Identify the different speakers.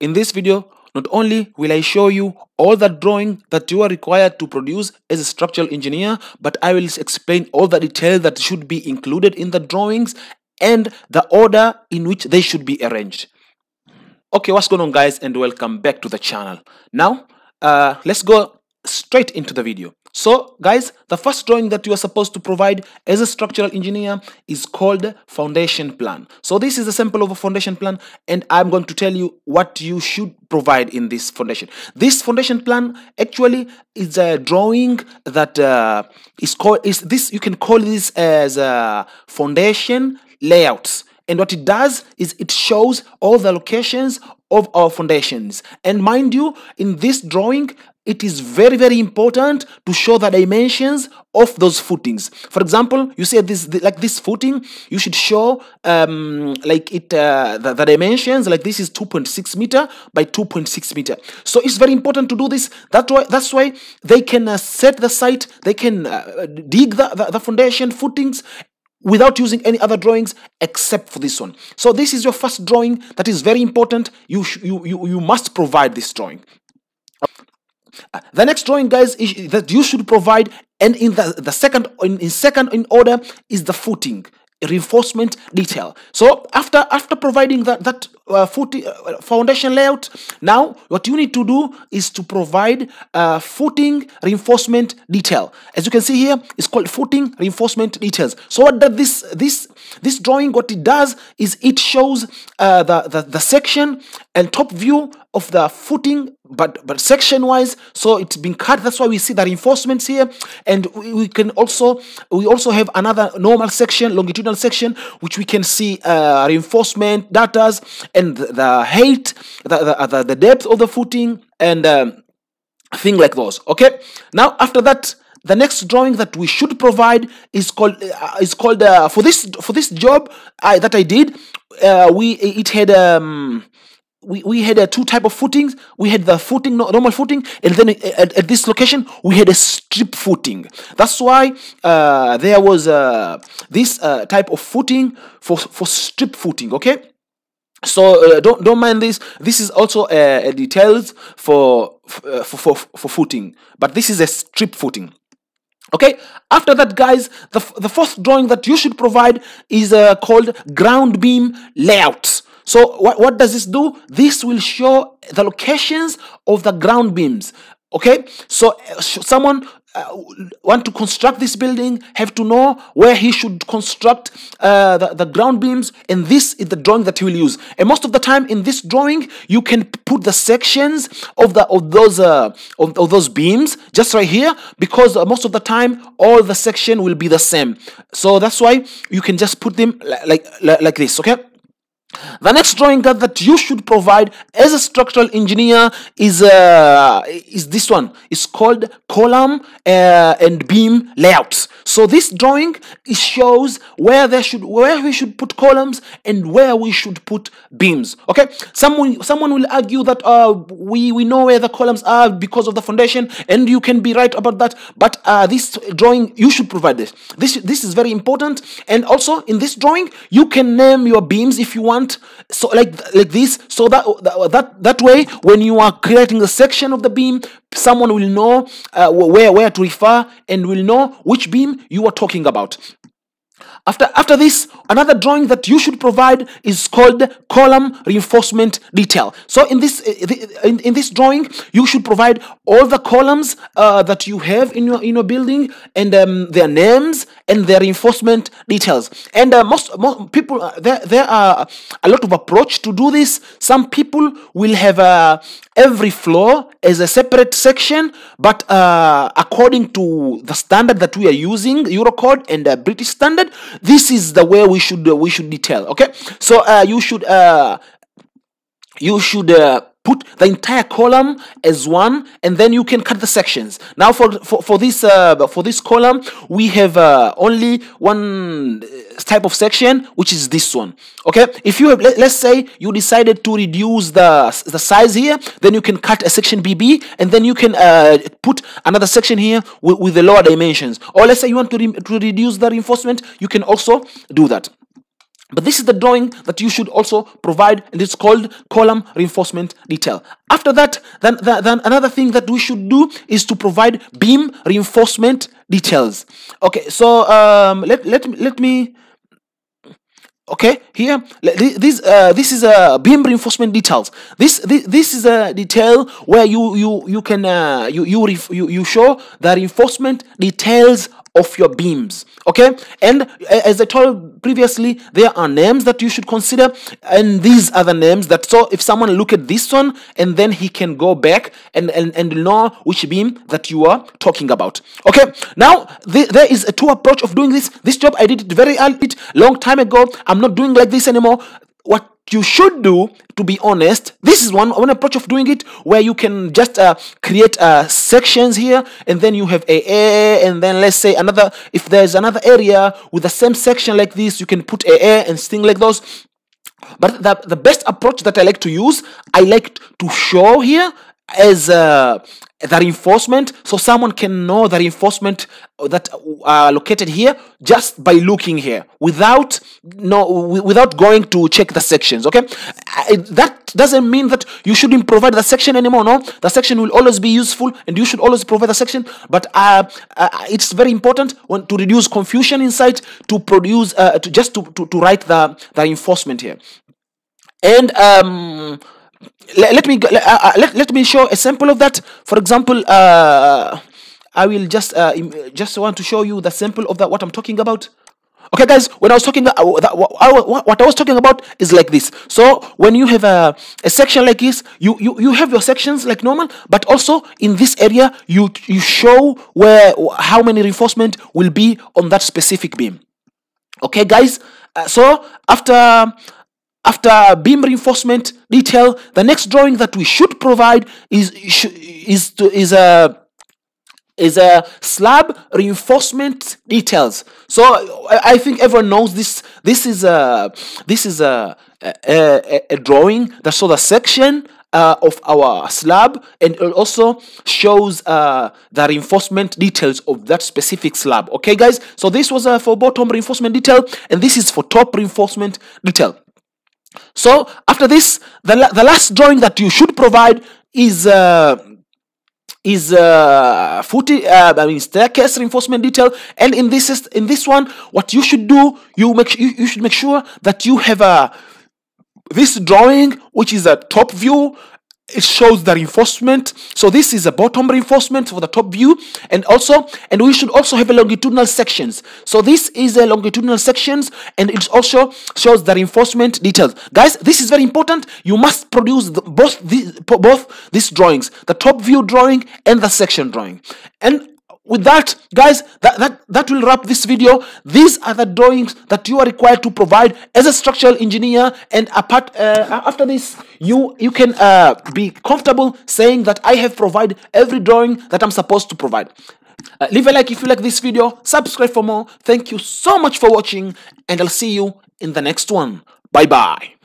Speaker 1: in this video, not only will I show you all the drawing that you are required to produce as a structural engineer, but I will explain all the details that should be included in the drawings and the order in which they should be arranged. Okay, what's going on guys and welcome back to the channel. Now, uh, let's go straight into the video. So guys, the first drawing that you are supposed to provide as a structural engineer is called foundation plan. So this is a sample of a foundation plan and I'm going to tell you what you should provide in this foundation. This foundation plan actually is a drawing that uh, is called, is this, you can call this as a foundation layouts and what it does is it shows all the locations of our foundations. And mind you in this drawing it is very very important to show the dimensions of those footings. For example you see this like this footing you should show um like it uh, the, the dimensions like this is 2.6 meter by 2.6 meter. So it's very important to do this. That's why that's why they can uh, set the site they can uh, dig the, the, the foundation footings without using any other drawings except for this one. So this is your first drawing that is very important. You you, you you must provide this drawing. The next drawing guys is that you should provide and in the the second in, in second in order is the footing reinforcement detail. So after after providing that that uh, footing uh, foundation layout now what you need to do is to provide uh, footing reinforcement detail. As you can see here it's called footing reinforcement details. So what does this this this drawing what it does is it shows uh, the, the the section and top view of the footing but but section wise so it's been cut. That's why we see the reinforcements here. And we, we can also we also have another normal section longitudinal section which we can see uh, reinforcement datas and the height the, the, the, the depth of the footing and um, thing like those okay? Now after that the next drawing that we should provide is called uh, is called uh, for this for this job I, that I did uh, we it had um we, we had a two type of footings. We had the footing normal footing and then at, at this location we had a strip footing. That's why uh, there was uh, this uh, type of footing for for strip footing okay? So uh, don't don't mind this. This is also a, details for, uh, for for for footing but this is a strip footing okay? After that guys the, the first drawing that you should provide is uh, called ground beam layouts so what, what does this do? This will show the locations of the ground beams. Okay, so someone uh, want to construct this building have to know where he should construct uh, the, the ground beams and this is the drawing that he will use and most of the time in this drawing you can put the sections of the of those uh, of, of those beams just right here because most of the time all the section will be the same so that's why you can just put them like like, like this okay the next drawing that you should provide as a structural engineer is uh, is this one. It's called column uh, and beam layouts. So this drawing shows where there should where we should put columns and where we should put beams. Okay, someone someone will argue that uh, we we know where the columns are because of the foundation, and you can be right about that. But uh, this drawing you should provide this. This this is very important. And also in this drawing you can name your beams if you want want so like like this so that that that way when you are creating a section of the beam someone will know uh, where where to refer and will know which beam you are talking about after, after this, another drawing that you should provide is called column reinforcement detail. So in this in, in this drawing, you should provide all the columns uh, that you have in your in your building and um, their names and their reinforcement details. And uh, most, most people uh, there there are a lot of approach to do this. Some people will have uh, every floor as a separate section, but uh, according to the standard that we are using, Eurocode and uh, British standard, this is the way we should we should detail okay? So uh, you should uh, you should uh, put the entire column as one and then you can cut the sections. Now for for, for this uh, for this column we have uh, only one type of section which is this one. Okay? If you have let, us say you decided to reduce the the size here then you can cut a section bb and then you can uh, put another section here with, with the lower dimensions. Or let's say you want to, re to reduce the reinforcement you can also do that but this is the drawing that you should also provide and it's called column reinforcement detail. After that then, then another thing that we should do is to provide beam reinforcement details. Okay so um let let, let me okay here this uh, this is a beam reinforcement details. This, this this is a detail where you you you can uh, you you, you you show the reinforcement details of your beams okay? And as i told previously there are names that you should consider and these are the names that so if someone look at this one and then he can go back and and, and know which beam that you are talking about okay? Now th there is a two approach of doing this. This job i did it very early long time ago. I'm not doing like this anymore. What you should do to be honest this is one one approach of doing it where you can just uh, create uh, sections here and then you have a and then let's say another if there's another area with the same section like this you can put a a and things like those. But the, the best approach that i like to use i like to show here as uh, the reinforcement so someone can know the reinforcement that are located here just by looking here without no without going to check the sections okay? That doesn't mean that you shouldn't provide the section anymore no? The section will always be useful and you should always provide the section but uh, uh, it's very important when, to reduce confusion inside to produce uh, to just to, to, to write the the reinforcement here. And um let, let me uh, uh, let, let me show a sample of that. For example uh, i will just uh, just want to show you the sample of that what i'm talking about. Okay guys when i was talking uh, what i was talking about is like this. So when you have a, a section like this you, you you have your sections like normal but also in this area you you show where how many reinforcement will be on that specific beam. Okay guys uh, so after after beam reinforcement detail, the next drawing that we should provide is is to, is a is a slab reinforcement details. So I think everyone knows this. This is a this is a a, a drawing that shows the section uh, of our slab and it also shows uh, the reinforcement details of that specific slab. Okay, guys. So this was uh, for bottom reinforcement detail and this is for top reinforcement detail. So after this, the, the last drawing that you should provide is uh, is uh, footy, uh, I mean staircase reinforcement detail. And in this in this one, what you should do, you make you, you should make sure that you have a this drawing, which is a top view, it shows the reinforcement. So this is a bottom reinforcement for the top view. And also and we should also have a longitudinal sections. So this is a longitudinal sections and it also shows the reinforcement details. Guys this is very important. You must produce the, both the, both these drawings the top view drawing and the section drawing. And with that guys that, that that will wrap this video. These are the drawings that you are required to provide as a structural engineer. And apart uh, after this you you can uh, be comfortable saying that i have provided every drawing that i'm supposed to provide. Uh, leave a like if you like this video. Subscribe for more. Thank you so much for watching. And i'll see you in the next one. Bye bye